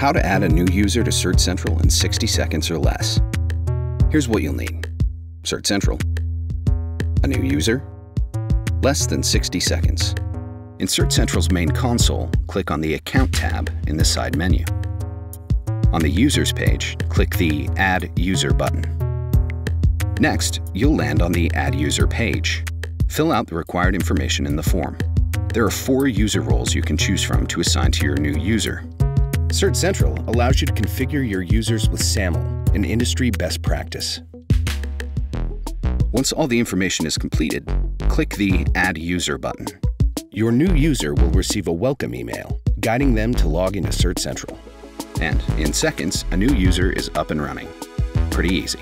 How to add a new user to CertCentral in 60 seconds or less. Here's what you'll need. CertCentral. A new user. Less than 60 seconds. In Central's main console, click on the Account tab in the side menu. On the Users page, click the Add User button. Next, you'll land on the Add User page. Fill out the required information in the form. There are four user roles you can choose from to assign to your new user. CertCentral allows you to configure your users with SAML, an industry best practice. Once all the information is completed, click the Add User button. Your new user will receive a welcome email guiding them to log into CertCentral. And in seconds, a new user is up and running. Pretty easy.